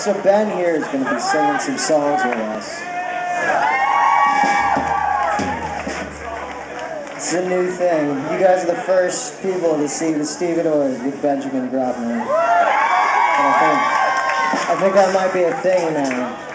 So Ben here is going to be singing some songs with us. It's a new thing. You guys are the first people to see the stevedores with Benjamin Grobner. I think, I think that might be a thing now.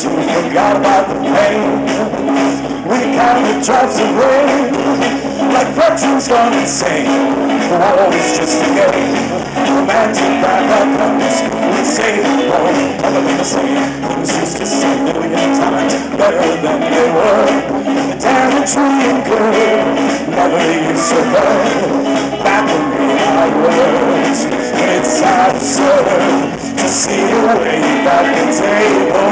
Who forgot about the pain. We counted drops of rain, like virtues gone insane. The war is just a game. Romantic bad outcomes, we say, oh, never been the same. Things used to seem a million times better than they were. The damage we incurred never used to hurt. Back when we words, it's absurd to see you way back the tables